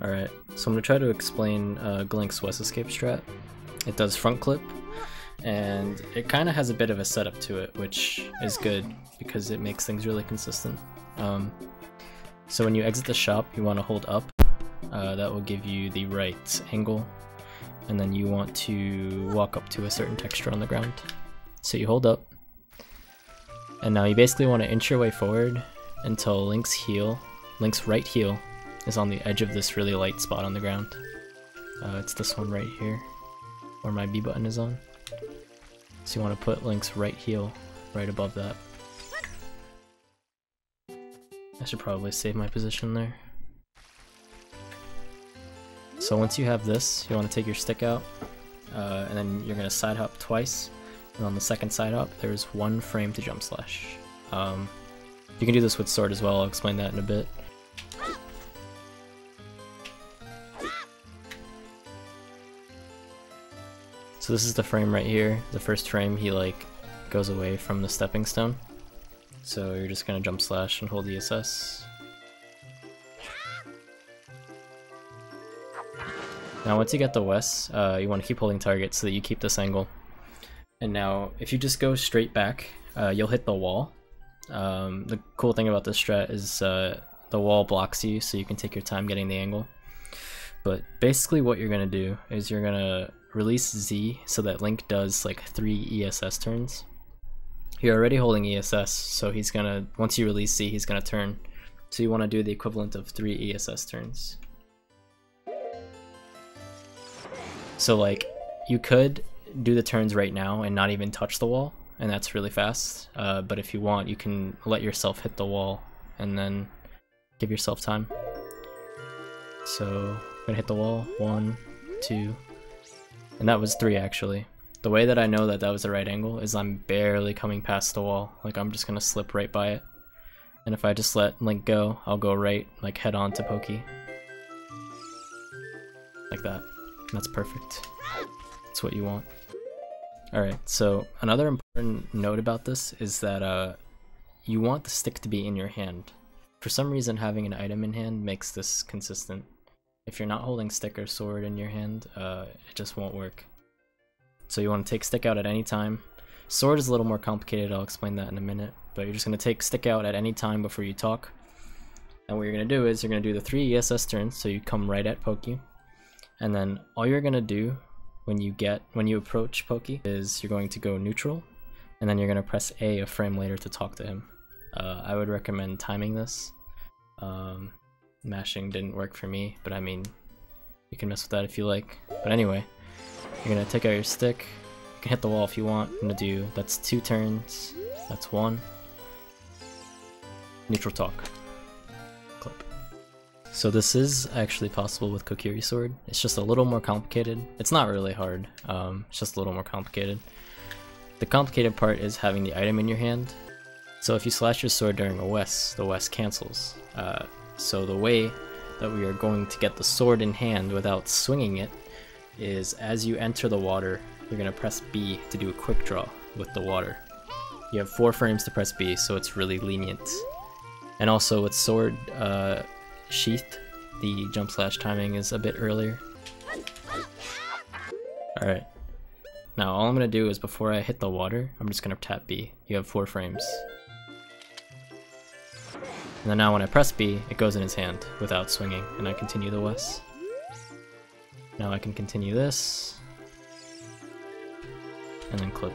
Alright, so I'm gonna try to explain uh, Glank's Wess Escape strat. It does front clip, and it kind of has a bit of a setup to it, which is good because it makes things really consistent. Um, so when you exit the shop, you want to hold up. Uh, that will give you the right angle, and then you want to walk up to a certain texture on the ground. So you hold up, and now you basically want to inch your way forward until Link's heel, Link's right heel, is on the edge of this really light spot on the ground. Uh, it's this one right here, where my B button is on. So you want to put Link's right heel right above that. I should probably save my position there. So once you have this, you want to take your stick out, uh, and then you're going to side hop twice, and on the second side hop, there's one frame to jump slash. Um, you can do this with sword as well, I'll explain that in a bit. So this is the frame right here. The first frame, he like goes away from the stepping stone. So you're just gonna jump slash and hold ESS. Now once you get the wess, uh, you want to keep holding target so that you keep this angle. And now if you just go straight back, uh, you'll hit the wall. Um, the cool thing about this strat is uh, the wall blocks you so you can take your time getting the angle. But basically what you're going to do is you're going to release Z so that Link does like three ESS turns. You're already holding ESS, so he's gonna, once you release Z, he's gonna turn. So you want to do the equivalent of three ESS turns. So like, you could do the turns right now and not even touch the wall, and that's really fast. Uh, but if you want, you can let yourself hit the wall and then give yourself time. So, I'm gonna hit the wall, one, two, and that was three actually. The way that I know that that was the right angle is I'm barely coming past the wall. Like I'm just gonna slip right by it. And if I just let Link go, I'll go right, like head on to Pokey. Like that. That's perfect. That's what you want. Alright, so another important note about this is that uh, you want the stick to be in your hand. For some reason having an item in hand makes this consistent. If you're not holding stick or sword in your hand, uh, it just won't work. So you want to take stick out at any time. Sword is a little more complicated, I'll explain that in a minute. But you're just going to take stick out at any time before you talk. And what you're going to do is you're going to do the three ESS turns, so you come right at Pokey. And then all you're going to do when you get when you approach Pokey is you're going to go neutral, and then you're going to press A a frame later to talk to him. Uh, I would recommend timing this. Um, mashing didn't work for me, but I mean, you can mess with that if you like. But anyway, you're gonna take out your stick, you can hit the wall if you want. I'm gonna do, that's two turns, that's one. Neutral talk. Clip. So this is actually possible with Kokiri Sword. It's just a little more complicated. It's not really hard, um, it's just a little more complicated. The complicated part is having the item in your hand. So if you slash your sword during a wess, the wess cancels. Uh, so the way that we are going to get the sword in hand without swinging it is as you enter the water, you're going to press B to do a quick draw with the water. You have four frames to press B, so it's really lenient. And also with sword uh, sheath, the jump slash timing is a bit earlier. Alright. Now all I'm going to do is before I hit the water, I'm just going to tap B. You have four frames. And then now when I press B, it goes in his hand without swinging, and I continue the wess. Now I can continue this, and then clip.